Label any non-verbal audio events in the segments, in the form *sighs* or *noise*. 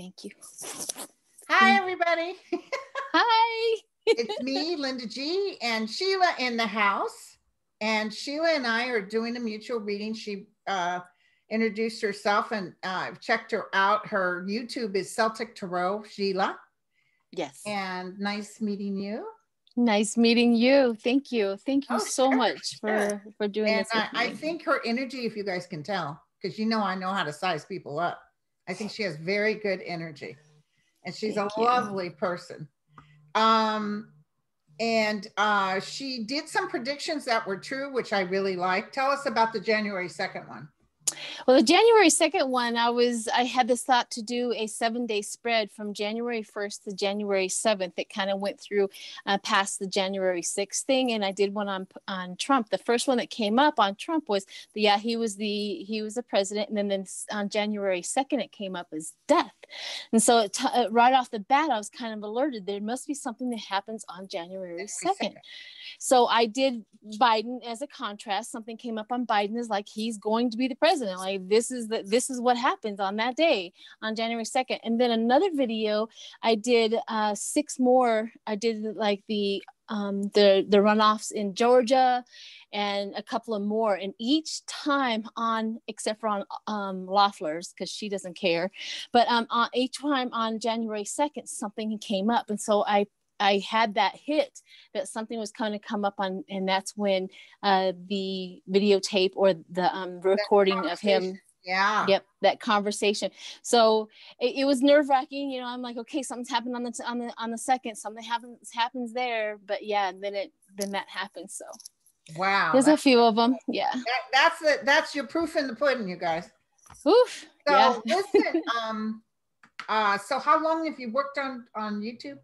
Thank you. Hi, everybody. *laughs* Hi. it's me, Linda G, and Sheila in the house. And Sheila and I are doing a mutual reading. She uh, introduced herself and uh, I've checked her out. Her YouTube is Celtic Tarot, Sheila. Yes. And nice meeting you. Nice meeting you. Thank you. Thank you Oh, so sure, much for sure. for doing And this. I, I think her energy, if you guys can tell, because you know I know how to size people up. I think she has very good energy. And she's Thank a you. lovely person. Um, and uh, she did some predictions that were true, which I really like. Tell us about the January 2nd one. Well, the January 2nd one, I was I had this thought to do a 7-day spread from January 1st to January 7th. It kind of went through uh, past the January 6th thing and I did one on on Trump. The first one that came up on Trump was the, yeah, he was the he was the president and then, then on January 2nd it came up as death. And so it t- uh, right off the bat I was kind of alerted there must be something that happens on January 2nd. So I did Biden as a contrast. Something came up on Biden is like he's going to be the president. Like this is the this is what happens on that day on January 2nd. And then another video I did uh six more. I did like the um the the runoffs in Georgia and a couple of more and each time on except for on um Loeffler's because she doesn't care but um on each time on January 2nd something came up and so I I had that hit that something was going to come up on, and that's when uh, the videotape or the um, recording of him. Yeah. Yep, that conversation. So it, it was nerve wracking. You know, I'm like, okay, something's happened on the t- on the on the second. Something happens happens there, but yeah, and then it then that happens. So Wow. there's a few of them. Yeah. that- that's the that's your proof in the pudding, you guys. Oof. So yeah. listen, um, uh, so how long have you worked on on YouTube?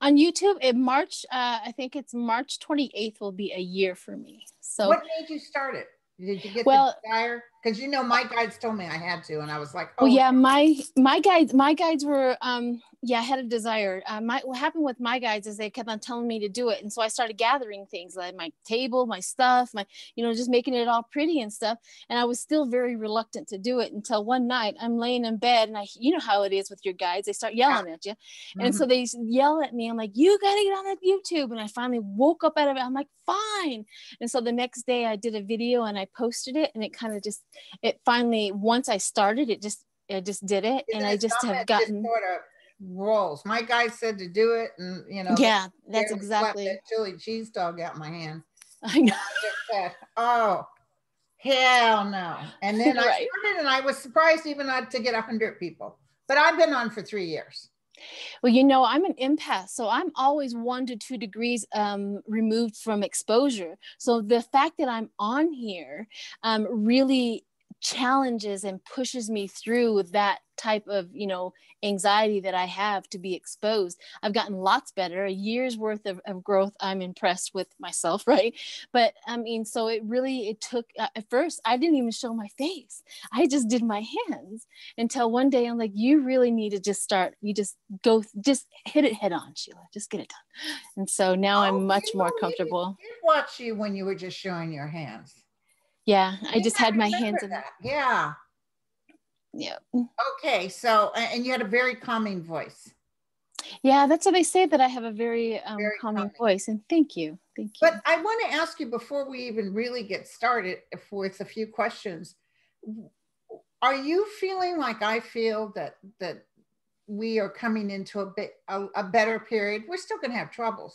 On YouTube, in March, uh, I think it's March 28th will be a year for me. So what made you start it? Did you get Well- the desire? Because you know my guides told me I had to, and I was like, oh. well yeah my my guides my guides were um yeah i had a desire. Uh, my what happened with my guides is they kept on telling me to do it and so i started gathering things like my table my stuff my you know just making it all pretty and stuff and i was still very reluctant to do it until one night i'm laying in bed and i you know how it is with your guides they start yelling at you and Mhm. so they yell at me i'm like you gotta get on that youtube and i finally woke up out of it i'm like fine. And so the next day i did a video and i posted it and it kind of just it finally once i started it just i just did it and i just have that just gotten sort of rolls. My guy said to do it, and you know, yeah that's exactly that chili cheese dog out my hand. *laughs* i know I said, "Oh, hell no!" And then I *laughs* started, and I was surprised even not to get a hundred people. But I've been on for three years. Well you know i'm an empath so i'm always one to two degrees um, removed from exposure. So the fact that i'm on here um, really challenges and pushes me through that type of you know anxiety that i have to be exposed. I've gotten lots better a year's worth of, of growth i'm impressed with myself *laughs* right? But i mean so it really it took uh, at first i didn't even show my face. I just did my hands until one day i'm like you really need to just start you just go just hit it head on sheila just get it done. And so now Oh, i'm much more comfortable. did watch you when you were just showing your hands. Yeah i just had my hands in that. Yeah. yeah Okay. So, and you had a very calming voice. yeah that's what they say that i have a very, um, Very calming calming. voice and thank you thank you But I want to ask you before we even really get started with a few questions. Are you feeling like I feel that that we are coming into a bit a, a better period? We're still going to have troubles.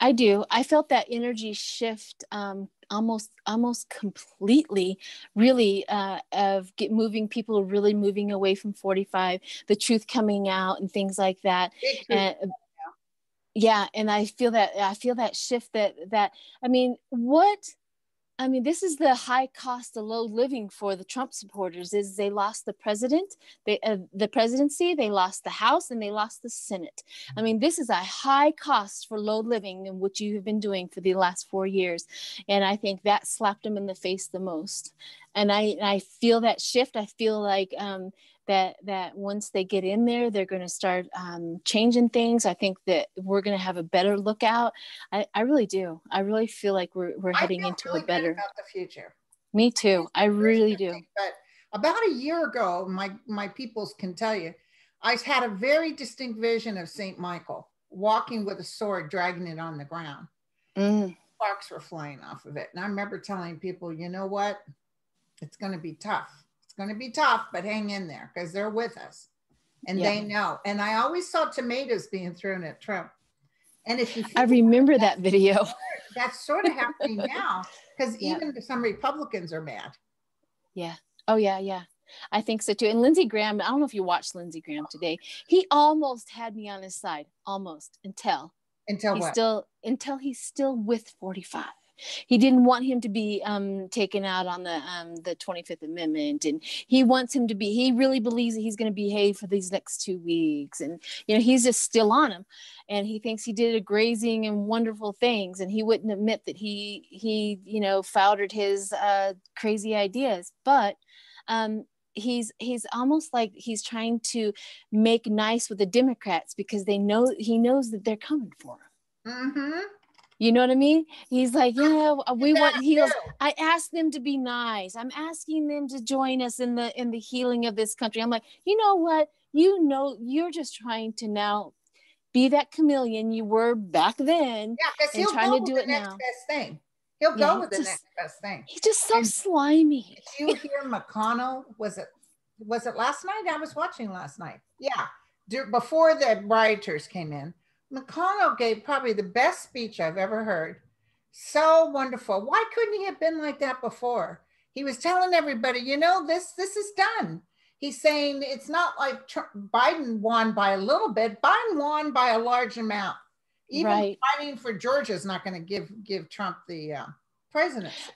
I do. I felt that energy shift um, almost almost completely, really, uh, of get moving people really moving away from 45, the truth coming out and things like that. And yeah, and I feel that I feel that shift that that I mean, what I mean, this is the high cost of low living for the Trump supporters. Is they lost the president, they uh, the presidency, they lost the House, and they lost the Senate. I mean, this is a high cost for low living, in which you have been doing for the last four years, and I think that slapped them in the face the most. And I I feel that shift. I feel like um, that that once they get in there, they're going to start um, changing things. I think that we're going to have a better lookout. I, I really do. I really feel like we're we're heading into really a better. about the future. Me too. I really do. But About a year ago, my my peoples can tell you, I had a very distinct vision of Saint Michael walking with a sword, dragging it on the ground. Mm. Sparks were flying off of it, and I remember telling people, you know what, it's going to be tough. It's going to be tough, but hang in there because they're with us, and yeah. they know. And I always saw tomatoes being thrown at Trump. And if you, I remember that, that video. That's sort of happening *laughs* now because yeah. even some Republicans are mad. Yeah. Oh yeah, yeah. I think so too. And Lindsey Graham, I don't know if you watched Lindsey Graham today. He almost had me on his side, almost until until he's what? still until he's still with 45 he didn't want him to be um, taken out on the um, the 25th amendment and he wants him to be he really believes that he's going to behave for these next two weeks and you know he's just still on him and he thinks he did a grazing and wonderful things and he wouldn't admit that he he you know foundered his uh, crazy ideas but um, he's he's almost like he's trying to make nice with the democrats because they know he knows that they're coming for him mm-hmm. You know what I mean? He's like, yeah, uh, we want he goes, I asked them to be nice. I'm asking them to join us in the in the healing of this country. I'm like, you know what? You know, you're just trying to now be that chameleon you were back then. Yeah, because he'll trying go to do it now. Best thing. He'll yeah, go with the just, next best thing. He's just so and slimy. Did you hear McConnell? Was it was it last night? I was watching last night. Yeah, before the rioters came in, McConnell gave probably the best speech I've ever heard. So wonderful. Why couldn't he have been like that before? He was telling everybody, you know, this this is done. He's saying it's not like Trump, Biden won by a little bit. Biden won by a large amount. Even right. fighting for Georgia is not going to give give Trump the uh, presidency.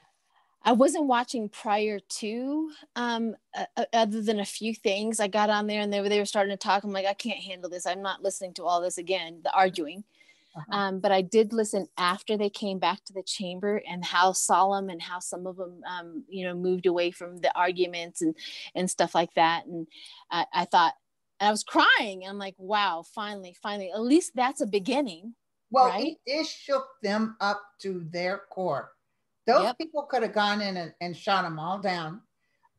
I wasn't watching prior to, um, uh, other than a few things. I got on there and they were, they were starting to talk. I'm like, I can't handle this. I'm not listening to all this again, the arguing. Uh-huh. Um, but I did listen after they came back to the chamber and how solemn and how some of them, um, you know, moved away from the arguments and and stuff like that. And I, I thought, I was crying. I'm like, wow, finally, finally, at least that's a beginning. Well, right? it shook them up to their core. Those yep. people could have gone in and, and shot them all down.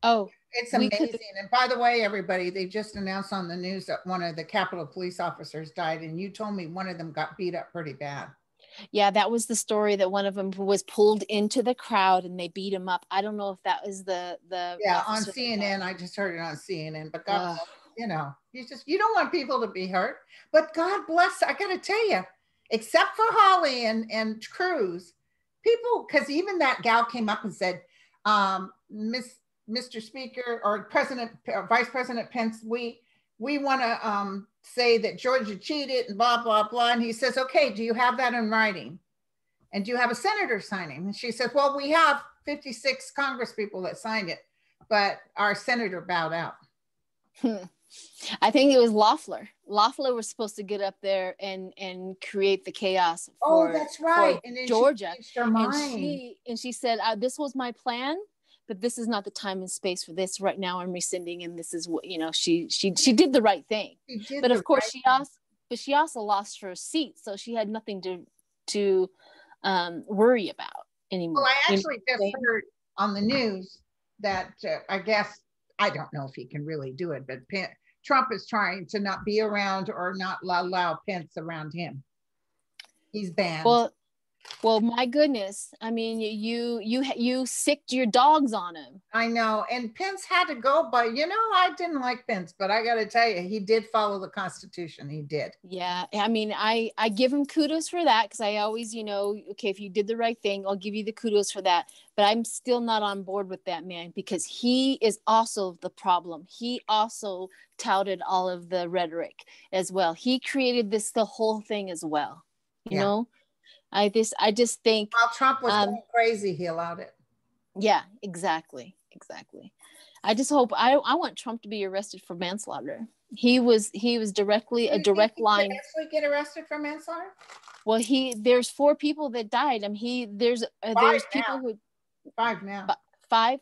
Oh, it's amazing. And by the way, everybody, they just announced on the news that one of the Capitol police officers died, and you told me one of them got beat up pretty bad. Yeah, that was the story that one of them was pulled into the crowd and they beat him up. I don't know if that was the the yeah on CNN. I just heard it on CNN, but God, you know, you just you don't want people to be hurt. But God bless. I got to tell you, except for Hawley and and Cruz, people, because even that gal came up and said, um, Miss, Mr. Speaker or President, or Vice President Pence, we we want to um, say that Georgia cheated and blah blah blah. And he says, okay, do you have that in writing? And do you have a senator signing? And she says, well, we have 56 Congress people that signed it, but our senator bowed out. Hmm. I think it was Loeffler. Loeffler was supposed to get up there and and create the chaos. Oh, for, oh, that's right. And Georgia. She and she and she said, uh, "This was my plan, but this is not the time and space for this right now. I'm rescinding, and this is what you know." She she she did the right thing, but of course right she also but she also lost her seat, so she had nothing to to um, worry about anymore. Well, I actually just heard on the news that uh, I guess I don't know if he can really do it, but Trump is trying to not be around or not allow Pence around him. He's banned. Well, well, my goodness. I mean, you you you sicked your dogs on him. I know. And Pence had to go, but you know, I didn't like Pence, but I got to tell you, he did follow the Constitution. He did. Yeah. I mean, I I give him kudos for that because I always, you know, okay, if you did the right thing, I'll give you the kudos for that. But I'm still not on board with that man because he is also the problem. He also touted all of the rhetoric as well. He created this the whole thing as well. You yeah. know I just I just think while Trump was um, going crazy, he allowed it. Yeah, exactly, exactly. I just hope I I want Trump to be arrested for manslaughter. He was he was directly a direct line. Actually, get arrested for manslaughter. Well, he there's four people that died. I mean, he there's uh, there's people who five now five.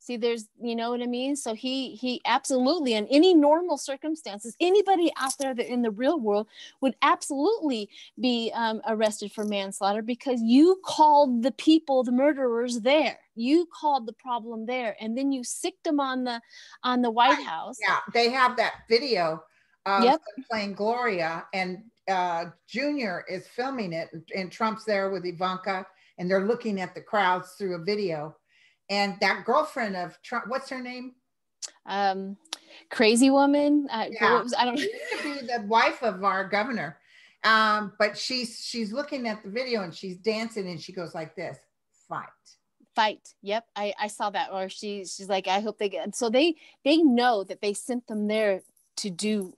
See there's you know what i mean? So he he absolutely in any normal circumstances anybody out there that in the real world would absolutely be um, arrested for manslaughter because you called the people the murderers there. You called the problem there and then you sicked them on the on the white house. Yeah they have that video of yep. playing gloria and uh, junior is filming it and trump's there with ivanka and they're looking at the crowds through a video and that girlfriend of Trump, what's her name? Um, crazy woman. Uh, yeah. Was, I don't know. to be the *laughs* wife of our governor. Um, but she's she's looking at the video and she's dancing and she goes like this, fight. Fight. Yep. I, I saw that. Or she she's like, I hope they get so they they know that they sent them there to do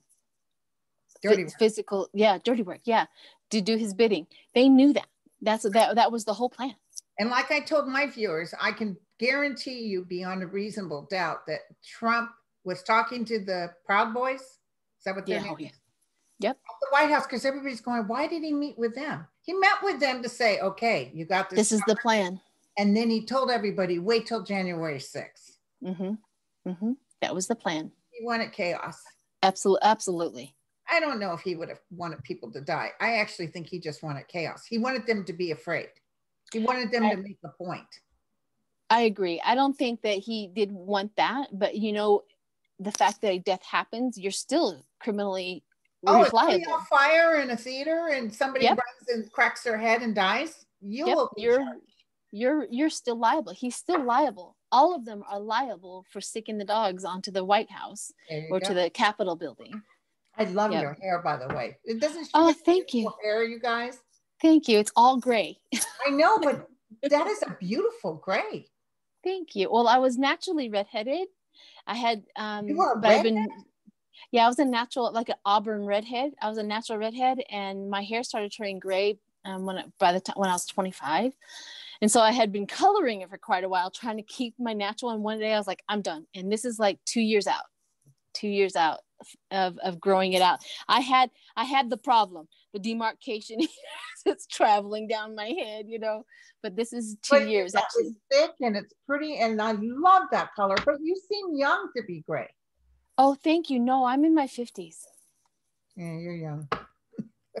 dirty f- physical, yeah, dirty work. Yeah. To do his bidding. They knew that. That's that that was the whole plan. And like I told my viewers, I can guarantee you beyond a reasonable doubt that Trump was talking to the Proud Boys. Is that what they're yeah, oh, yeah. Yep. At the White House, because everybody's going, why did he meet with them? He met with them to say, okay, you got this. This is the plan. And then he told everybody, wait till January 6th. Mm-hmm. Mm-hmm. That was the plan. He wanted chaos. Absolutely. Absolutely. I don't know if he would have wanted people to die. I actually think he just wanted chaos. He wanted them to be afraid. He wanted them I, to make a point. I agree. I don't think that he did want that, but you know, the fact that a death happens, you're still criminally oh, liable. Oh, fire in a theater and somebody yep. runs and cracks their head and dies. You yep. will you're charged. you're you're still liable. He's still liable. All of them are liable for sticking the dogs onto the White House or go. to the Capitol building. I love yep. your hair, by the way. It doesn't. Oh, thank you. Hair, you guys. Thank you. It's all gray. *laughs* I know, but that is a beautiful gray. Thank you. Well, I was naturally redheaded. I had um you were but I've been yeah, I was a natural like an auburn redhead. I was a natural redhead and my hair started turning gray um, when by the time when I was 25. And so I had been coloring it for quite a while, trying to keep my natural. And one day I was like, I'm done. And this is like two years out, two years out of, of growing it out. I had I had the problem, the demarcation *laughs* is traveling down my head, you know. But this is two but years actually. It's thick and it's pretty, and I love that color. But you seem young to be gray. Oh, thank you. No, I'm in my fifties. Yeah, you're young.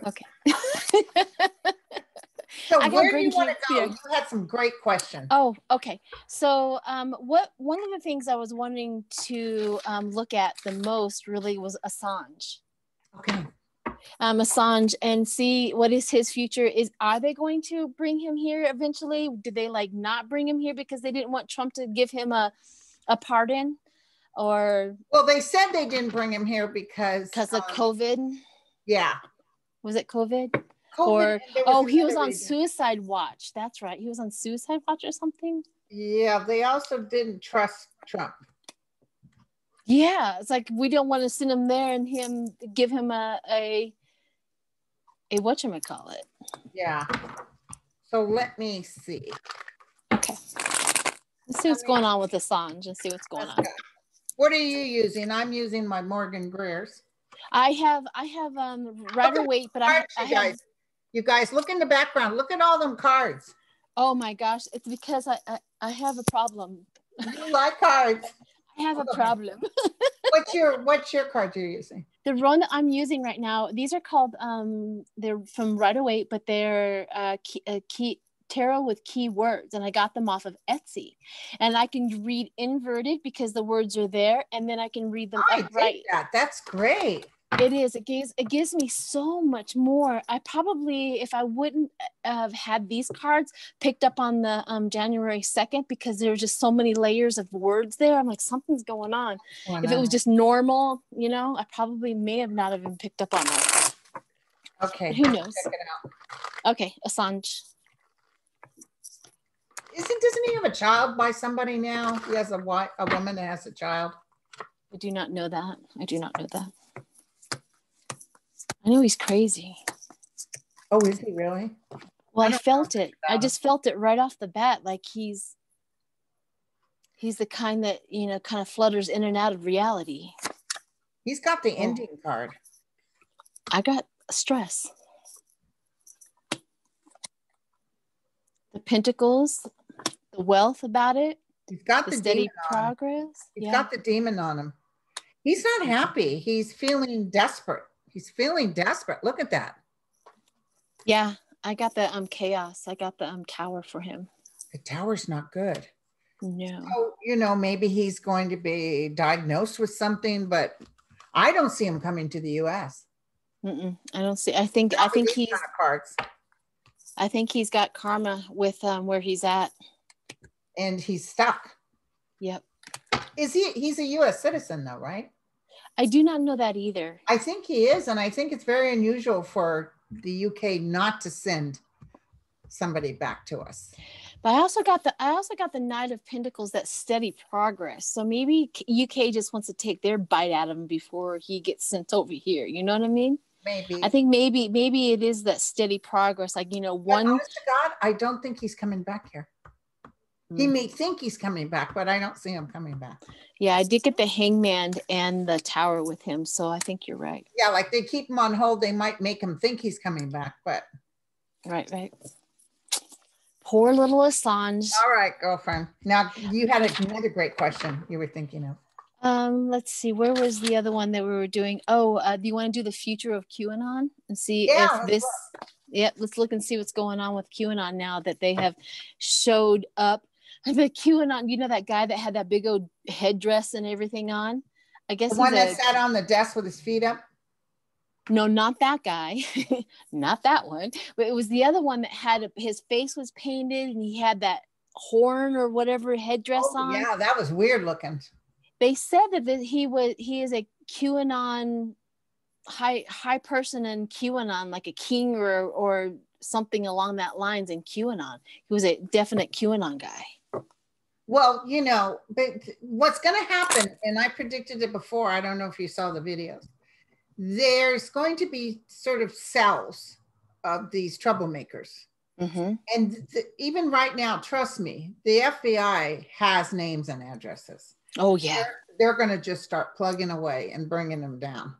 okay. *laughs* *laughs* So I where do you want to go? You had some great questions. Oh, okay. So um, what one of the things I was wanting to um, look at the most really was Assange. Okay. Um, Assange and see what is his future. Is are they going to bring him here eventually? Did they like not bring him here because they didn't want Trump to give him a a pardon? Or well, they said they didn't bring him here because because of um, COVID. Yeah. Was it COVID? Or oh he was on reason. suicide watch. That's right. He was on suicide watch or something? Yeah they also didn't trust trump. Yeah it's like we don't want to send him there and him give him a a a what you call it yeah. So let me see. Okay. Let's see what's going on with Assange and see what's going on. What are you using? I'm using my morgan greer's. I have I have um Rider okay. Waite, but I, I have you guys, look in the background. Look at all them cards. Oh my gosh, it's because I I, I have a problem. You like cards. I have a problem. *laughs* what's your what's your card you're using? The one that I'm using right now, these are called um they're from Rider Waite, but they're uh key, uh, key tarot with keywords and I got them off of Etsy. And I can read inverted because the words are there and then I can read them I upright. That. That's great it is it gives it gives me so much more. I probably if i wouldn't have had these cards picked up on the um, january 2nd because there were just so many layers of words there i'm like something's going on. Oh, if it was just normal you know i probably may have not even picked up on that. Okay who knows? okay assange. Isn't doesn't he have a child by somebody now? He has a wife a woman that has a child? I do not know that. I do not know that I know he's crazy. Oh, is he really? Well, I, I felt it. I just felt it right off the bat. Like he's he's the kind that you know kind of flutters in and out of reality. He's got the oh. ending card. I got stress. The pentacles, the wealth about it, He's got the, the, steady progress. He's yeah. got the demon on him. He's not happy. He's feeling desperate. He's feeling desperate. Look at that. yeah, I got the um chaos. I got the um tower for him. The tower's not good. No. Oh, you know, maybe he's going to be diagnosed with something, but I don't see him coming to the US. Mm-mm. I don't see. I think. I Not think he's. kind of cards. I think he's got karma with um where he's at. And he's stuck. Yep. Is he he's a US citizen though, right? I do not know that either. I think he is, and I think it's very unusual for the UK not to send somebody back to us. But I also got the I also got the Knight of Pentacles that steady progress. So maybe UK just wants to take their bite out of him before he gets sent over here. You know what I mean? Maybe. I think maybe maybe it is that steady progress. Like you know, one. honest to God, I don't think he's coming back here. He Mm. may think he's coming back, but I don't see him coming back. Yeah, I did get the Hangman and the Tower with him, so I think you're right. Yeah, like they keep him on hold. They might make him think he's coming back, but Right, right. Poor little Assange. all right, girlfriend. Now you had another great question you were thinking of. Um, let's see, where was the other one that we were doing? Oh, uh, do you want to do the future of QAnon and see Yeah, if this? Yep, let's look and see what's going on with QAnon now that they have showed up. *laughs* The QAnon, you know that guy that had that big old headdress and everything on. I guess The one that a- sat on the desk with his feet up. no, not that guy, *laughs* not that one, but it was the other one that had a, his face was painted and he had that horn or whatever headdress Oh, on. yeah, that was weird looking. they said that, he was he is a QAnon high high person in QAnon, like a king or or something along that lines in QAnon. He was a definite QAnon guy. Well, you know, but what's going to happen, and I predicted it before. I don't know if you saw the videos. There's going to be sort of cells of these troublemakers. Mm-hmm. And th- even right now, trust me, the FBI has names and addresses. Oh yeah, They're going to just start plugging away and bringing them down.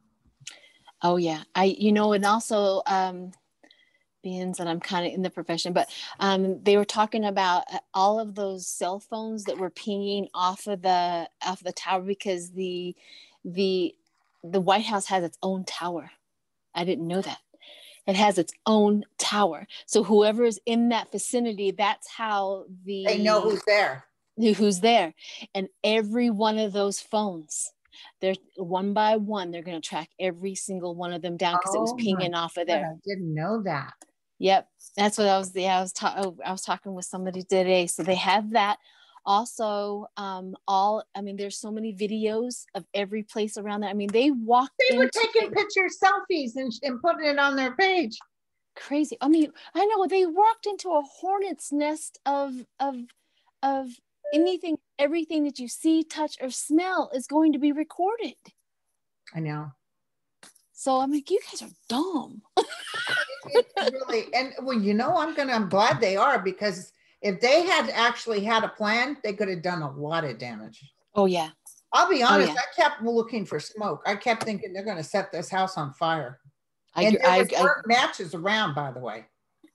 oh yeah. I you know, and also um, being that I'm kind of in the profession, but um, they were talking about uh, all of those cell phones that were pinging off of the off the tower because the the the White House has its own tower. I didn't know that. It has its own tower. So whoever is in that vicinity, that's how the They know who's there. who's there. And every one of those phones, they're one by one, they're going to track every single one of them down because it was Oh pinging off of there. I didn't know that. Yep, that's what I was. Yeah, I was ta- oh, I was talking with somebody today. So they have that. Also, um, all I mean, there's so many videos of every place around that. I mean, they walked They were taking pictures, selfies, and, and putting it on their page. crazy. I mean, I know they walked into a hornet's nest of of of anything, everything that you see, touch, or smell is going to be recorded. I know. So I'm like, you guys are dumb. *laughs* Really, and well, you know, I'm gonna, I'm glad they are because if they had actually had a plan, they could have done a lot of damage. Oh yeah, I'll be oh, honest, yeah. I kept looking for smoke. I kept thinking they're gonna set this house on fire. I and there I, I, matches around, by the way.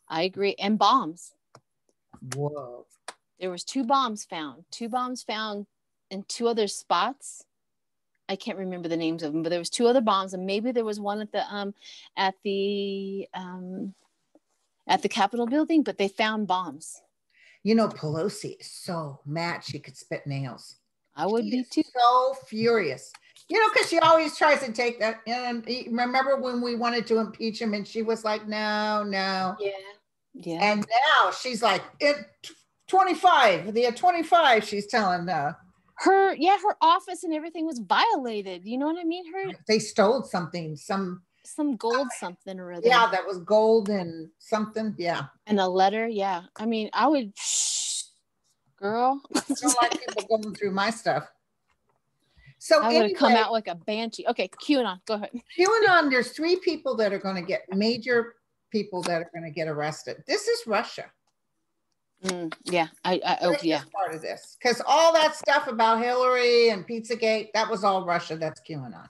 I agree. And bombs. Whoa. There was two bombs found. Two bombs found in two other spots. I can't remember the names of them, but there was two other bombs, and maybe there was one at the um at the um at the Capitol building, but they found bombs. You know, Pelosi is so mad she could spit nails. I would She be too. So furious. You know, because she always tries to take that. And remember when we wanted to impeach him and she was like, no, no. Yeah. Yeah. And now she's like, it 25, the 25, she's telling uh her yeah, her office and everything was violated. You know what I mean? Her they stole something, some some gold something or other. yeah, that was gold and something. Yeah. And a letter. Yeah. I mean, I would girl. I don't like people *laughs* going through my stuff. So I would anyway, come out like a banshee. Okay, QAnon, go ahead. QAnon, there's three people that are going to get major people that are going to get arrested. This is Russia. Mm, yeah, I, I oh yeah, part of this because all that stuff about Hillary and Pizzagate, that was all Russia. That's QAnon.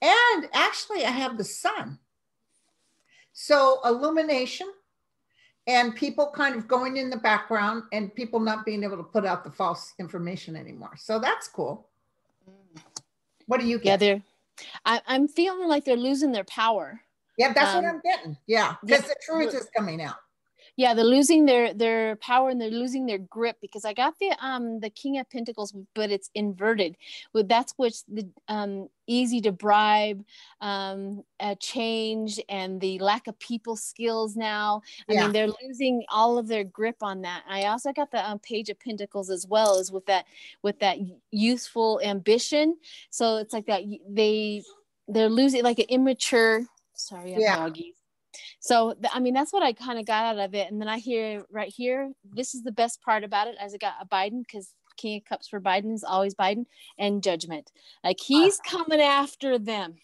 And actually, I have the sun. So illumination and people kind of going in the background and people not being able to put out the false information anymore. So that's cool. What do you get? Yeah, they're I, I'm feeling like they're losing their power. Yeah, that's um, what I'm getting. Yeah, because yeah, the truth is coming out yeah they're losing their their power and they're losing their grip because i got the um the king of pentacles but it's inverted. With that's what's the um easy to bribe um a change and the lack of people skills now. I yeah. mean they're losing all of their grip on that. I also got the um, page of pentacles as well as with that with that youthful ambition. So it's like that they they're losing like an immature sorry I'm yeah. doggies so I mean that's what I kind of got out of it. And then I hear right here, this is the best part about it, as I got a Biden because King of Cups for Biden is always Biden and judgment. Like he's coming after them.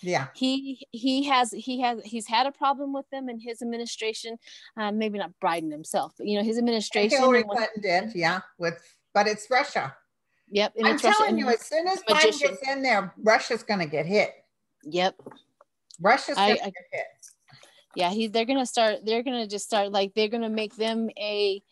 Yeah. He he has he has he's had a problem with them in his administration. Um, maybe not Biden himself, but you know his administration. Hillary Clinton did, yeah. With but it's Russia. Yep. I'm telling you, as soon as Biden gets in there, Russia's going to get hit. Yep. Russia's going to get hit yeah he they're gonna start they're gonna just start like they're gonna make them a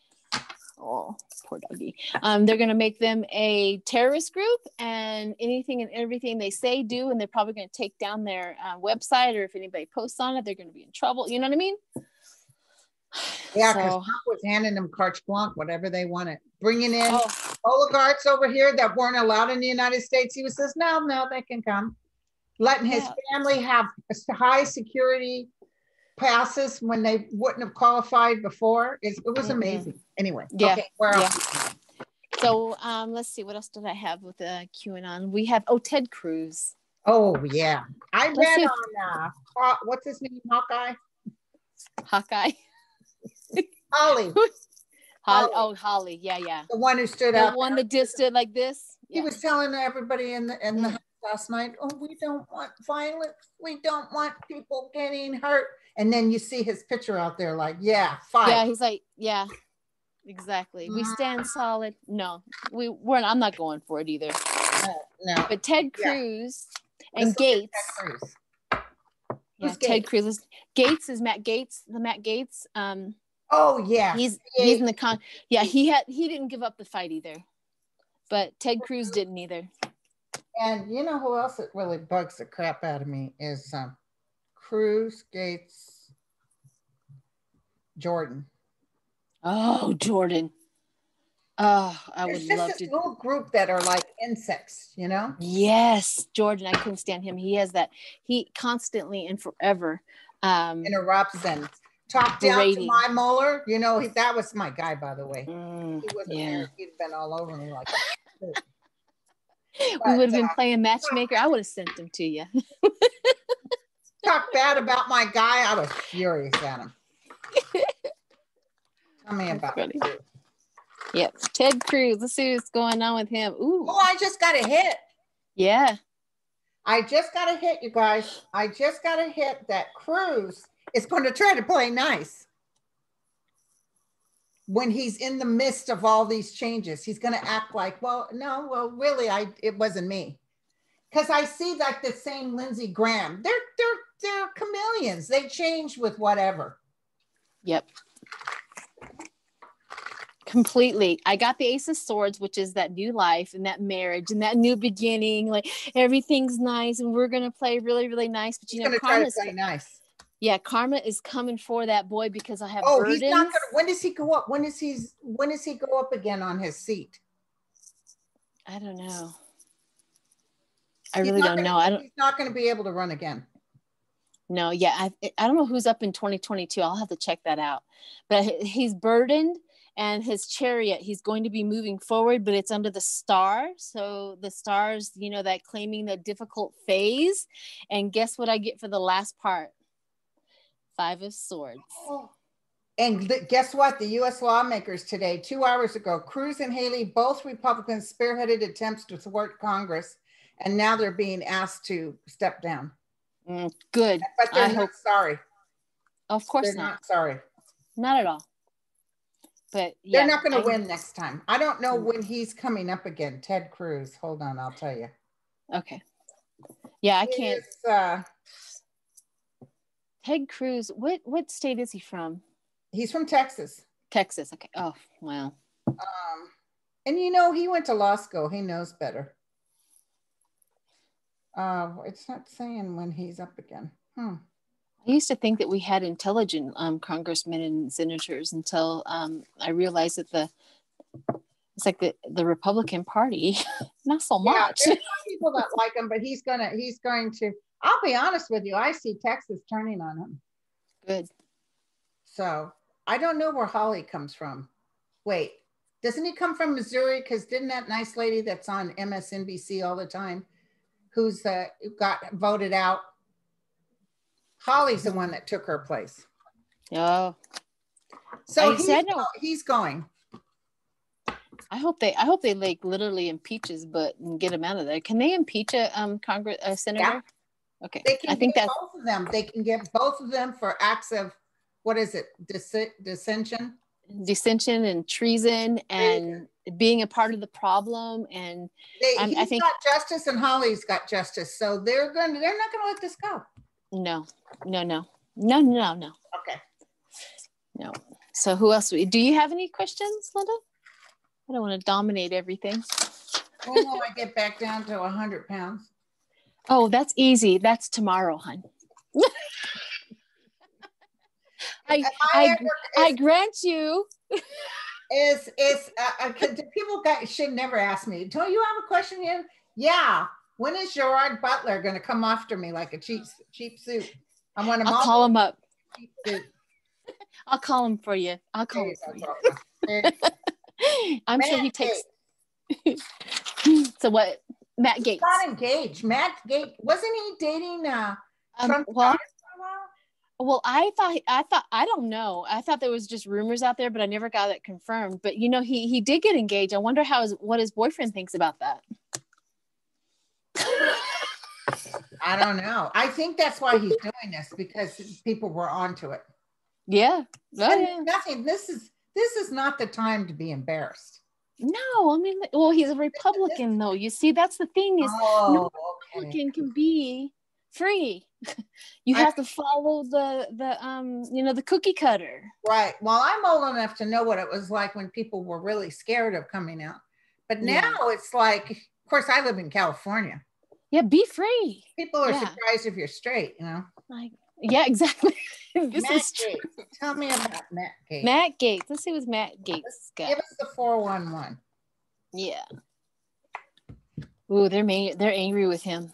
oh poor doggy um they're gonna make them a terrorist group and anything and everything they say do and they're probably gonna take down their uh, website or if anybody posts on it they're gonna be in trouble you know what i mean *sighs* yeah because so, was handing them carte blanche whatever they wanted bringing in oh. oligarchs over here that weren't allowed in the united states he was says no no they can come letting his yeah. family have high security passes when they wouldn't have qualified before. It, it was amazing. Anyway, yeah. Okay, where yeah. So um, let's see, what else did I have with uh, QAnon? We have, oh, Ted Cruz. Oh, yeah. I let's read on, uh, what's his name, Hawkeye? Hawkeye. *laughs* *laughs* Hawley. Hawley. Oh, Hawley. Yeah, yeah. The one who stood the up. The one that just stood like this. He yeah. was telling everybody in the in the house last night, oh, we don't want violence. We don't want people getting hurt. And then you see his picture out there, like, yeah, fight. Yeah, he's like, yeah, exactly. We stand solid. No, we weren't I'm not going for it either. No, no. But Ted Cruz yeah. and Cruz. Yeah, Ted Cruz. Gaetz is Matt Gaetz The Matt Gaetz Um. Oh yeah. He's he's in the con. Yeah, he had he didn't give up the fight either, but Ted Cruz didn't either. And you know who else it really bugs the crap out of me is um, Cruz, Gaetz, Jordan. Oh, Jordan. Oh, I There's would love to. little group that are like insects, you know? Yes, Jordan. I couldn't stand him. He has that. He constantly and forever um, interrupts and talk down to my molar. You know, he, that was my guy, by the way. Mm, he wasn't yeah. there. He'd been all over me like. *laughs* we would have been uh, playing matchmaker. I would have sent them to you. *laughs* talk bad about my guy. I was furious at him. *laughs* Tell me about it. Yep. Ted Cruz. Let's see what's going on with him. Ooh. Oh, I just got a hit. Yeah. I just got a hit, you guys. I just got a hit that Cruz is going to try to play nice when he's in the midst of all these changes he's going to act like well no well really i it wasn't me because i see like the same lindsey graham they're they're they're chameleons they change with whatever yep completely i got the ace of swords which is that new life and that marriage and that new beginning like everything's nice and we're going to play really really nice but you he's know try to nice yeah, karma is coming for that boy because I have. Oh, burdens. he's not gonna. When does he go up? When does he? When does he go up again on his seat? I don't know. I really don't gonna, know. I don't. He's not going to be able to run again. No, yeah, I, I don't know who's up in 2022. I'll have to check that out. But he's burdened, and his chariot, he's going to be moving forward, but it's under the star. So the stars, you know, that claiming the difficult phase. And guess what I get for the last part? Five of Swords. And th- guess what? The U.S. lawmakers today, two hours ago, Cruz and Haley, both Republicans, spearheaded attempts to thwart Congress, and now they're being asked to step down. Mm, good. But they're I not hope... sorry. Of course they're not. not. Sorry. Not at all. But yeah, they're not going to win next time. I don't know mm. when he's coming up again. Ted Cruz. Hold on, I'll tell you. Okay. Yeah, I can't. uh, Ted Cruz, what what state is he from? He's from Texas. Texas. Okay. Oh, wow. Um, and you know, he went to law school. He knows better. Uh, it's not saying when he's up again. Hmm. I used to think that we had intelligent um, congressmen and senators until um, I realized that the it's like the, the Republican Party, *laughs* not so yeah, much. *laughs* people that like him, but he's gonna he's going to. I'll be honest with you. I see Texas turning on him. Good. So I don't know where Hawley comes from. Wait, doesn't he come from Missouri? Because didn't that nice lady that's on MSNBC all the time, who's uh, got voted out? Hawley's the one that took her place. Oh. So he's, said no. he's going. I hope they I hope they like literally impeaches but and get him out of there. Can they impeach a um Congress a senator? Yeah. Okay. They can I think that both of them. They can get both of them for acts of what is it? Dis- dissension? Dissension and treason and being a part of the problem and they, um, I think got justice and Hawley's got justice. So they're going to they're not going to let this go. No. No, no. No, no, no. Okay. No. So who else? Do you have any questions, Linda? I don't want to dominate everything. when will I get back down to 100 pounds? Oh, that's easy. That's tomorrow, hon. I, I, I grant you. is is uh, uh people got, should never ask me. Don't you have a question here? Yeah. When is Gerard Butler going to come after me like a cheap cheap suit? I want to. I'll call him up. I'll call him for you. I'll call him for you. *laughs* I'm Matt sure he takes. *laughs* so what? Matt Gaetz. He's not engaged. Matt Gaetz wasn't he dating uh, um, Trump? Well, well, I thought I thought I don't know. I thought there was just rumors out there, but I never got it confirmed. But you know, he he did get engaged. I wonder how his what his boyfriend thinks about that. I don't know. I think that's why he's doing this because people were onto it. Yeah. Oh, yeah. Nothing. This is this is not the time to be embarrassed. No, I mean, well, he's a Republican, though. You see, that's the thing is, oh, no okay. Republican can be free. *laughs* you have I, to follow the the um you know the cookie cutter. Right. Well, I'm old enough to know what it was like when people were really scared of coming out, but now yeah. it's like, of course, I live in California. Yeah, be free. People are yeah. surprised if you're straight. You know. Like yeah, *laughs* exactly. *laughs* this Matt is Gaetz. Tell me about Matt Gaetz. Matt Gaetz. Let's see what Matt Gaetz got. Give us the 411. Yeah. Ooh, they're ma- they're angry with him.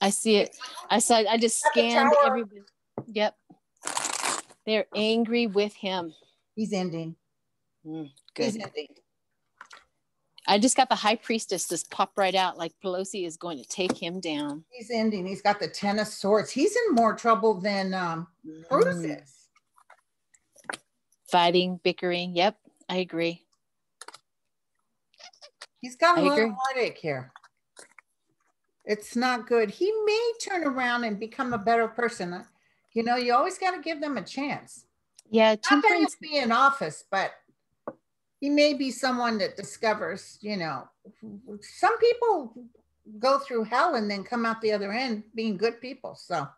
I see it. I saw I just scanned everybody. Yep. They're angry with him. He's ending. Mm, good. He's ending. I just got the high priestess just pop right out like Pelosi is going to take him down. He's ending. He's got the ten of swords. He's in more trouble than um, Bruce mm. is. Fighting, bickering. Yep, I agree. He's got a I lot agree. of heartache here. It's not good. He may turn around and become a better person. You know, you always got to give them a chance. Yeah, not that he'll be in office, but he may be someone that discovers, you know, some people go through hell and then come out the other end being good people. So,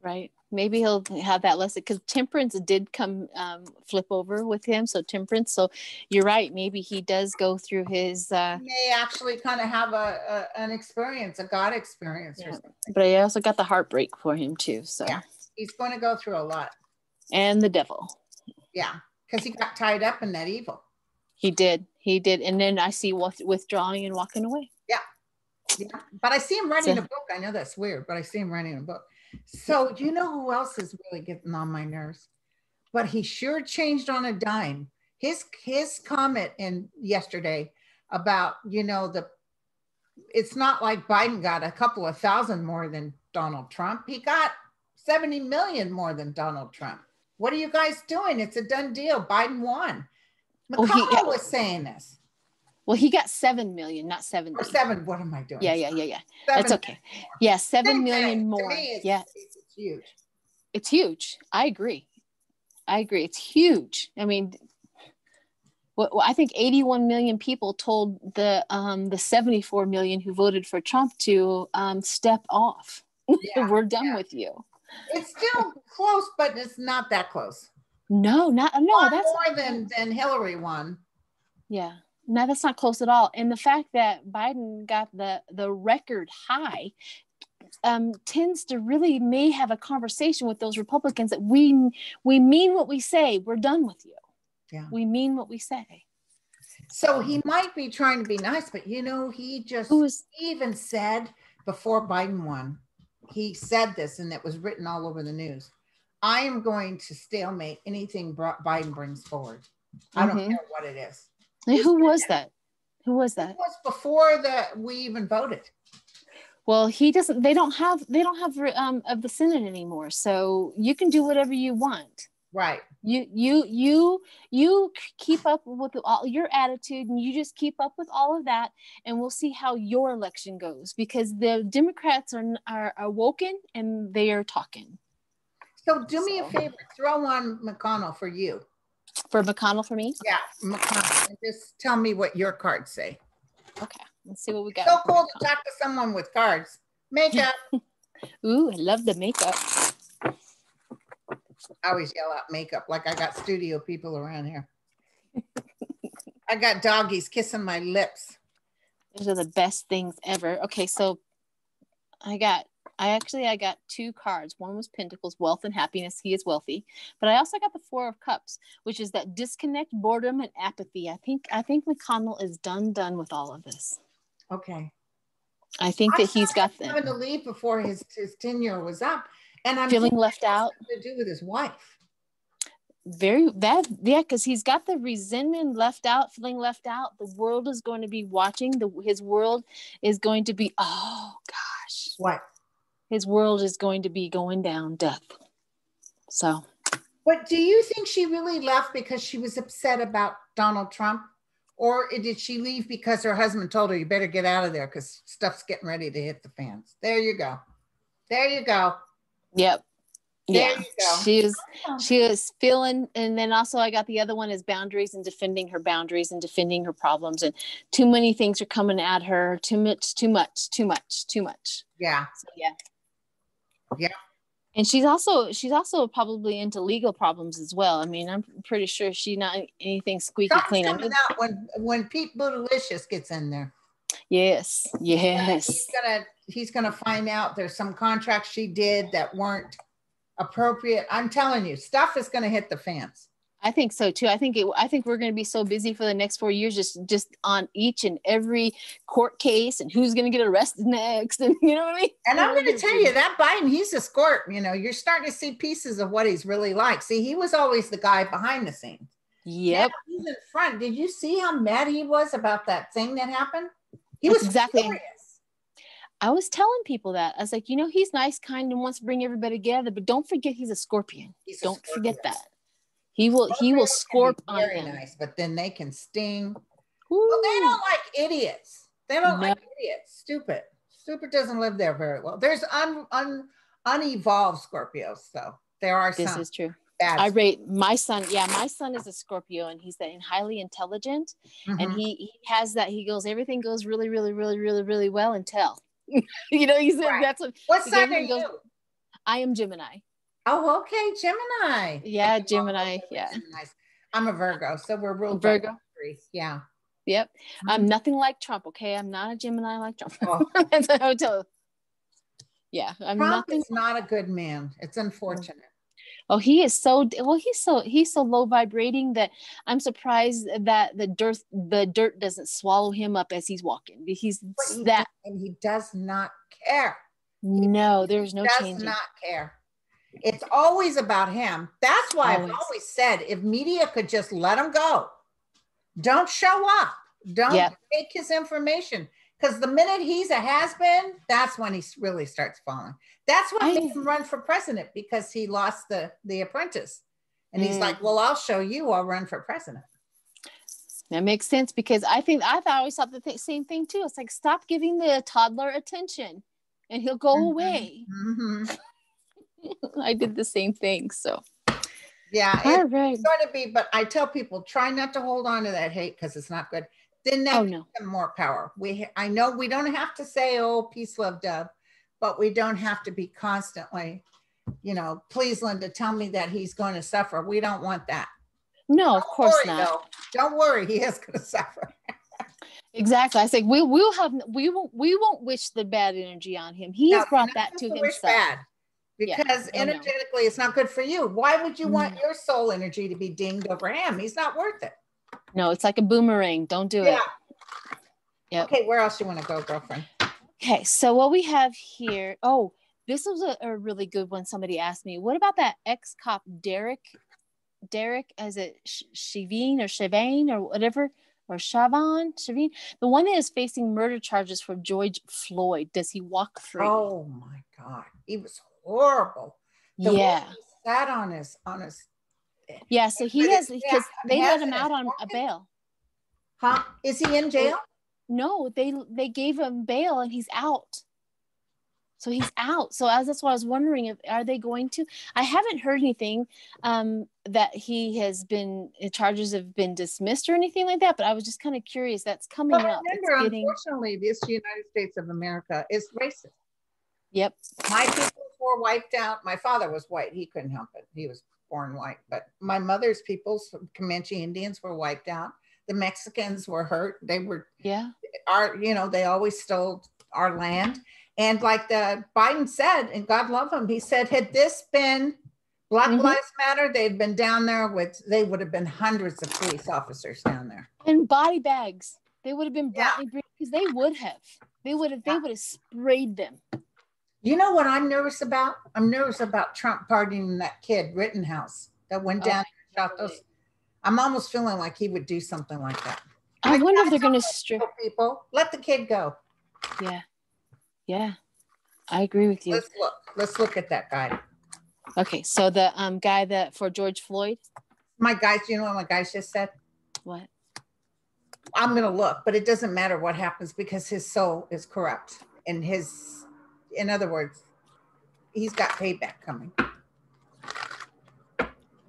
right. Maybe he'll have that lesson because temperance did come um, flip over with him. So, temperance. So, you're right. Maybe he does go through his. Uh, he may actually kind of have a, a, an experience, a God experience. Yeah. But I also got the heartbreak for him too. So, yeah, he's going to go through a lot. And the devil. Yeah, because he got tied up in that evil. He did. He did. And then I see what withdrawing and walking away. Yeah. Yeah. But I see him writing so, a book. I know that's weird, but I see him writing a book. So you know who else is really getting on my nerves? But he sure changed on a dime. His his comment in yesterday about, you know, the it's not like Biden got a couple of thousand more than Donald Trump. He got 70 million more than Donald Trump. What are you guys doing? It's a done deal. Biden won. McConnell oh, he, was saying this. Well, he got seven million, not seven. Or seven. What am I doing? Yeah, yeah, yeah, yeah. Seven That's okay. Yeah, seven million more. It's, yeah, it's, it's huge. It's huge. I agree. I agree. It's huge. I mean, well, I think 81 million people told the um, the 74 million who voted for Trump to um, step off. *laughs* Yeah, We're done yeah. with you. It's still close, but it's not that close. No, not no. Far that's more than than Hillary won. Yeah. No, that's not close at all. And the fact that Biden got the the record high um, tends to really may have a conversation with those Republicans that we we mean what we say. We're done with you. Yeah. We mean what we say. So he might be trying to be nice, but you know, he just Who's even said before Biden won, he said this, and it was written all over the news. I am going to stalemate anything Biden brings forward. I don't Mhm. care what it is. And who was that? Who was that? It was before that we even voted. Well, he doesn't. They don't have. They don't have um of the Senate anymore. So you can do whatever you want. Right. you you you you keep up with all your attitude and you just keep up with all of that and we'll see how your election goes because the democrats are are awoken and they are talking So do me a favor, throw on McConnell for you. For mcconnell for me Yeah, McConnell. And just tell me what your cards say. okay let's see what we got So cool to talk to someone with cards. Makeup. *laughs* ooh i love the makeup I always yell out makeup like I got studio people around here. I got doggies kissing my lips. those are the best things ever okay so i got I actually I got two cards. One was Pentacles, wealth and happiness. He is wealthy, but I also got the Four of Cups, which is that disconnect, boredom, and apathy. I think I think McConnell is done done with all of this. Okay. I think I that he's got he was having them to leave before his, his tenure was up. And I'm feeling left out. to do with his wife. Very that yeah, because he's got the resentment left out, feeling left out. The world is going to be watching. The his world is going to be oh gosh, What? His world is going to be going down death. So But do you think she really left because she was upset about Donald Trump? Or did she leave because her husband told her, you better get out of there because stuff's getting ready to hit the fans? There you go. There you go. Yep. There yeah. you go. She is she is feeling and then also I got the other one is boundaries and defending her boundaries and defending her problems and too many things are coming at her. Too much, too much, too much, too much. Yeah. So yeah. Yeah. And she's also she's also probably into legal problems as well. I mean, I'm pretty sure she's not anything squeaky Something's clean. I mean, out when when Pete Bootylicious gets in there. yes, yes. He's gonna he's gonna find out there's some contracts she did that weren't appropriate. I'm telling you, stuff is gonna hit the fans. I think so too. I think it, I think we're going to be so busy for the next four years, just just on each and every court case and who's going to get arrested *laughs* next, and you know what I mean. And I'm going to tell you that Biden, he's a squirt. You know, you're starting to see pieces of what he's really like. See, he was always the guy behind the scenes. Yep, Now he's in front. Did you see how mad he was about that thing that happened? He That's was exactly- furious. I was telling people that I was like, you know, he's nice, kind, and wants to bring everybody together, but don't forget he's a scorpion. He's don't forget that. He will he will scorp on very them. nice, but then they can sting. Well, they don't like idiots. They don't No. like idiots. Stupid. Stupid doesn't live there very well. There's un, un unevolved Scorpios, though. There are This some is true. bad. I rate my son. Yeah, my son is a Scorpio, and he's that highly intelligent. Mhm. and he he has that he goes everything goes really really really really really well until *laughs* you know he said Right. that's what what sign are goes- you? i am gemini Oh, oh, okay, Gemini. yeah gemini yeah Geminis. I'm a Virgo, so we're by Virgo. Yeah. yep mm-hmm. i'm nothing like trump okay i'm not a gemini like trump Oh. *laughs* that's i would yeah i'm Trump nothing is not a good man. It's oh. unfortunate. oh he is so well he's so he's so low vibrating that i'm surprised that the dirt the dirt doesn't swallow him up as he's walking he's he that and he does not care. no there's no change. does changing not care. It's always about him. That's why I've Always. always said if media could just let him go, don't show up, don't Yep. take his information. Because the minute he's a has been, that's when he really starts falling. That's what I- made him run for president because he lost the the apprentice. And he's Mm. like, Well, I'll show you, I'll run for president. That makes sense because I think I always thought the th- same thing too. It's like stop giving the toddler attention, and he'll go Mhm. away. Mhm. *laughs* I did the same thing. So Yeah, all it's right. going to be, but I tell people try not to hold on to that hate because it's not good. Then that Oh gives no. them more power. We, I know we don't have to say, "Oh, peace, love, dove," but we don't have to be constantly you know, please, Linda, tell me that he's going to suffer. We don't want that. No, Don't of course worry, not. though. Don't worry, he is going *laughs* to suffer. Exactly. I said we will have we won't we won't wish the bad energy on him. He has No, brought that to to wish himself. bad, because know. energetically it's not good for you. Why would you want mm. your soul energy to be dinged over him? He's not worth it. No, it's like a boomerang. Don't do Yeah. it. Yep. Okay, where else do you want to go, girlfriend? Okay, so what we have here, oh, this was a, a really good one. Somebody asked me, what about that ex cop Derek? Derek, is it Sh- Shiveen or Shivane or whatever, or Shavon, Shaveen, the one that is facing murder charges for George Floyd. Does he walk free? Oh my God, he was horrible. The yeah, he sat on his on his yeah. So he has because yeah, they let him out on a bail. huh? Is he in jail? No, they they gave him bail and he's out. So he's out. So as that's what I was wondering if are they going to? I haven't heard anything um, that he has been charges have been dismissed or anything like that. But I was just kind of curious. That's coming But up. Remember, getting. unfortunately, this United States of America is racist. Yep. My people were wiped out. My father was white. He couldn't help it. He was born white. But my mother's peoples, Comanche Indians, were wiped out. The Mexicans were hurt. They were Yeah. our, you know, they always stole our land. And like the Biden said, and God love him, he said, had this been Black Mhm. Lives Matter, they'd been down there with, they would have been hundreds of police officers down there. And body bags. They would have been Yeah. brought because they would have. They would have. They would have sprayed them. You know what I'm nervous about? I'm nervous about Trump pardoning that kid Rittenhouse that went Oh, down and shot those. I'm almost feeling like he would do something like that. I Like, wonder if they're going to strip. People, let the kid go. Yeah. Yeah. I agree with you. Let's look. Let's look at that guy. Okay, so the um guy that for George Floyd, My guys, you know what my guys just said? what? I'm gonna look, but it doesn't matter what happens because his soul is corrupt. And his, in other words, he's got payback coming.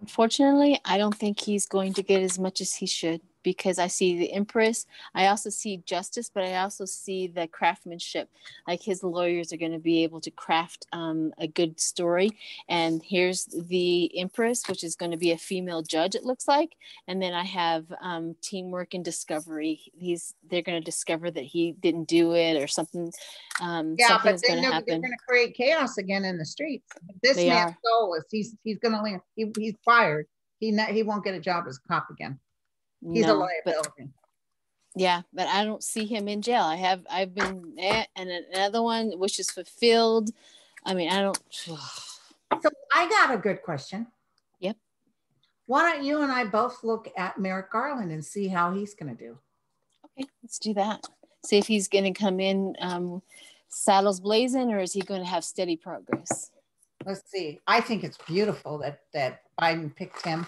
Unfortunately, I don't think he's going to get as much as he should because I see the Empress. I also see justice, but I also see the craftsmanship. Like his lawyers are going to be able to craft um, a good story. And here's the Empress, which is going to be a female judge. It looks like. And then I have um, teamwork and discovery. He's they're going to discover that he didn't do it or something. Um, Yeah, but they going to know they're gonna create chaos again in the streets. This They man's are. soul is he's he's gonna leave. He, he's fired. He not, he won't get a job as a cop again. He's a No, but. Yeah, but I don't see him in jail. I have I've been and another one which is fulfilled. I mean, I don't. *sighs* So I got a good question. Yep. Why don't you and I both look at Merrick Garland and see how he's gonna do? Okay, let's do that. See if he's going to come in um, saddles blazing, or is he going to have steady progress? Let's see. I think it's beautiful that that Biden picked him,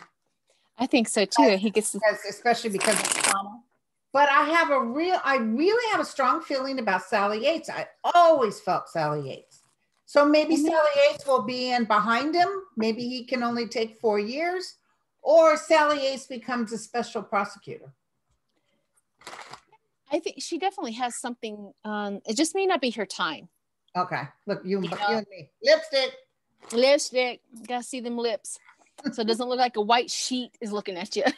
I think so too. He gets because, especially because of Obama. But I have a real, I really have a strong feeling about Sally Yates. I always felt Sally Yates. So maybe Mhm. Sally Yates will be in behind him. Maybe he can only take four years, or Sally Yates becomes a special prosecutor. I think she definitely has something. Um, it just may not be her time. Okay, look, you, You you, know- and me, lipstick. Lipstick, gotta see them lips, so it doesn't look like a white sheet is looking at you. *laughs*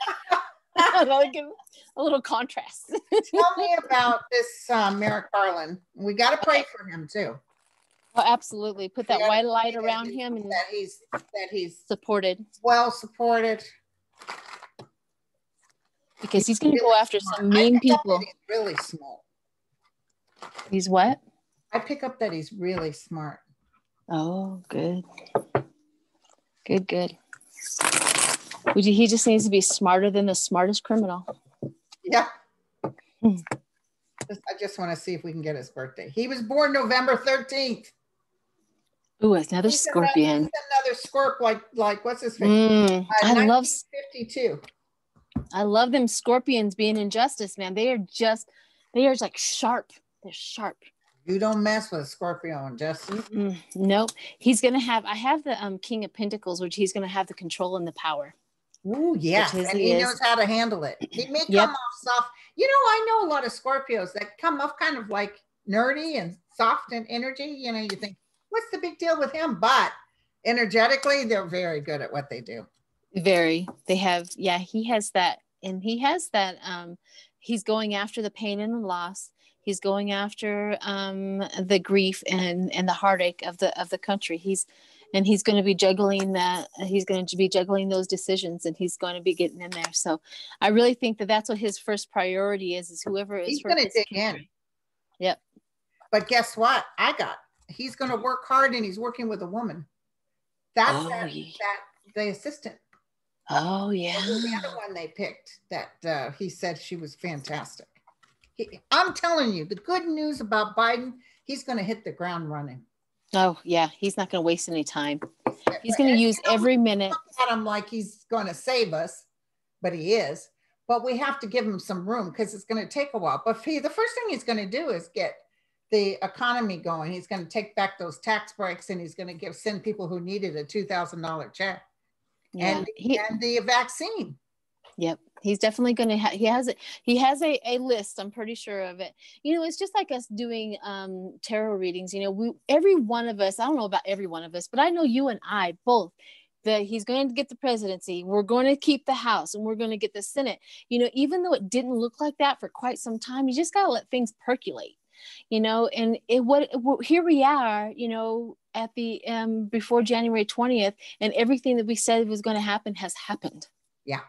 like a, a little contrast. Tell me about this uh, Merrick Garland. We got to pray for him too. Oh, absolutely. Put that white light around him and that he's that he's supported well supported. because he's going to go after Smart. some mean people. He's really smart. He's what? I pick up that he's really smart. Oh, good. Good, good. Would you, he just needs to be smarter than the smartest criminal. Yeah. Hmm. I just want to see if we can get his birthday. He was born November 13th. Ooh, another He's another- scorpion. he's another scorp like like what's his face? Mm, Uh, I love 52. I love them scorpions being injustice, man. They are just they are like sharp. They're sharp. You don't mess with a Scorpio and just Mm, nope. He's gonna have. I have the um, King of Pentacles, which he's gonna have the control and the power. Which is- And he he is. knows how to handle it. He may come Yep. off soft. You know, I know a lot of Scorpios that come off kind of like nerdy and soft and energy. You know, you think, what's the big deal with him? But Energetically, they're very good at what they do. Very. They have, yeah, he has that, and he has that. Um, he's going after the pain and the loss. He's going after um, the grief and and the heartache of the of the country. He's and he's going to be juggling that he's going to be juggling those decisions and he's going to be getting in there. So i really think that that's what his first priority is is whoever is he's going to dig in. yep. But guess what? I got he's going to work hard and he's working with a woman. That's oh, that, yeah. that the assistant. Oh yeah the other one they picked that uh, he said she was fantastic? He, i'm telling you the good news about biden he's going to hit the ground running Oh yeah, he's not going to waste any time. He's going to use every minute. At him like he's going to save us, but he is. But we have to give him some room because it's going to take a while. But he, the first thing he's going to do is get the economy going. He's going to take back those tax breaks and he's going to give send people who needed a two thousand dollar check, yeah, and he, and the vaccine. Yep. He's definitely going to ha- he has a he has a, a list i'm pretty sure of it. You know it's just like us doing um tarot readings you know we every one of us i don't know about every one of us but i know you and i both that he's going to get the presidency we're going to keep the house and we're going to get the senate. You know even though it didn't look like that for quite some time you just got to let things percolate you know and it what here we are you know at the um before january 20th and everything that we said was going to happen has happened. Yeah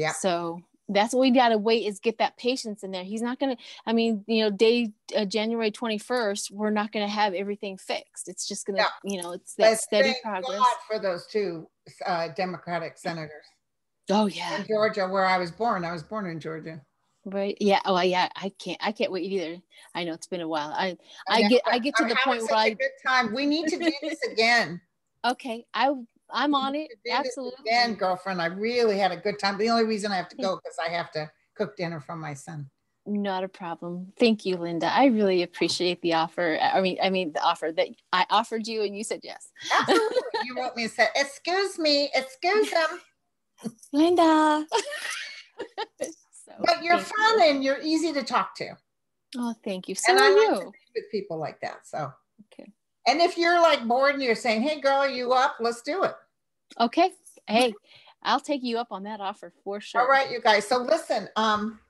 yeah. So that's what we got to wait is get that patience in there. He's not going to, I mean, you know, day uh, January 21st, we're not going to have everything fixed. It's just going to, yeah. you know, it's that Let's steady progress. God for those two uh, Democratic senators. Oh yeah. In Georgia, where I was born. I was born in Georgia. Right. Yeah. Oh yeah. I can't. I can't wait either. I know it's been a while. I I, I get I get to the point where I good time. We need to do this *laughs* again. okay. I I'm on it. Absolutely. Again, girlfriend, I really had a good time. The only reason I have to go *laughs* because I have to cook dinner for my son. Not a problem. Thank you, Linda. I really appreciate the offer. I mean, I mean the offer that I offered you and you said yes. Absolutely. you wrote me and said, "Excuse me, excuse them." *laughs* Linda. *laughs* so, but you're fun you. and you're easy to talk to. Oh, thank you. So and I like you. With people like that. So okay. And if you're like bored and you're saying, "Hey, girl, you up? Let's do it." Okay. Hey, I'll take you up on that offer for sure. All right, you guys. So listen, um,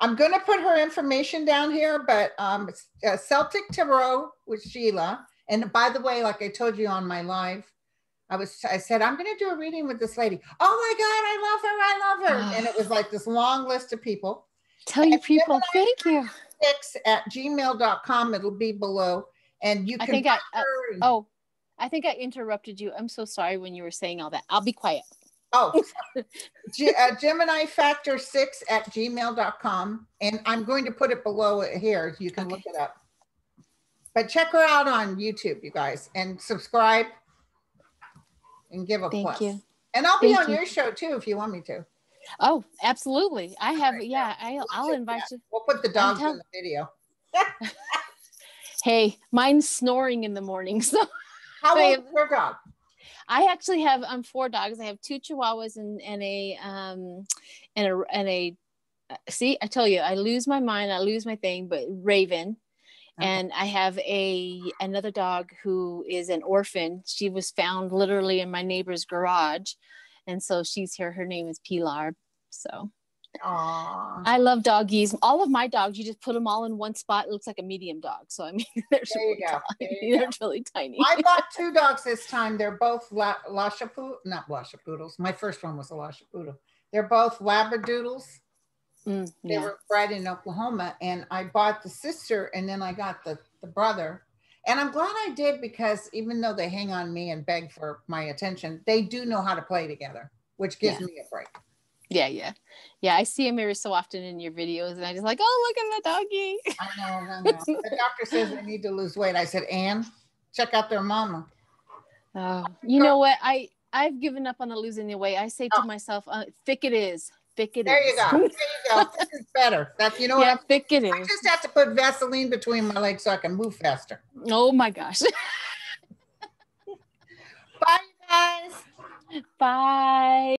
I'm going to put her information down here, but um, uh, Celtic Tarot with Sheila. And by the way, like I told you on my live, I was I said I'm going to do a reading with this lady. Oh my God, I love her! I love her! and it was like this long list of people. Tell you people, thank you. Six at gmail.com. It'll be below, and you can. I think I. Uh, oh, I think I interrupted you. I'm so sorry when you were saying all that. I'll be quiet. Oh, *laughs* G- uh, Gemini Factor 6 at gmail.com. And I'm going to put it below here. You can okay. look it up. But check her out on YouTube, you guys, and subscribe and give a Thank plus. You. And I'll be Thank on you. your show too if you want me to. Oh, absolutely. I have, right, yeah, I, I'll invite you. We'll put the dogs tell- in the video. *laughs* hey, mine's snoring in the morning. *laughs* So how old is your dog? I actually have um four dogs. I have two Chihuahuas and and a um and a and a see I tell you I lose my mind I lose my thing but Raven okay. and I have a another dog who is an orphan. She was found literally in my neighbor's garage, and so she's here. Her name is Pilar. So Aww. I love doggies. All of my dogs, you just put them all in one spot. It looks like a medium dog. So I mean, *laughs* they're there you go. You they're go. really tiny. I *laughs* bought two dogs this time. They're both La- Lhasa not Lhasa Poodles. My first one was a Lhasa Poodle. They're both Labradoodles. Mm, yeah. They were bred in Oklahoma, and I bought the sister, and then I got the the brother. And I'm glad I did because even though they hang on me and beg for my attention, they do know how to play together, which gives yeah. me a break. Yeah, yeah, yeah. I see him every so often in your videos, and I just like, oh, look at the doggy. I know, I know. *laughs* the doctor says they need to lose weight. I said, Anne, check out their mama. Oh, you know what? I I've given up on the losing the weight. I say to oh. myself, uh, thick it is. Thick it there is. you go. There you go. *laughs* This is better. That's you know yeah, what? thick it is. I just have to put Vaseline between my legs so I can move faster. Oh my gosh. *laughs* Bye, guys. Bye.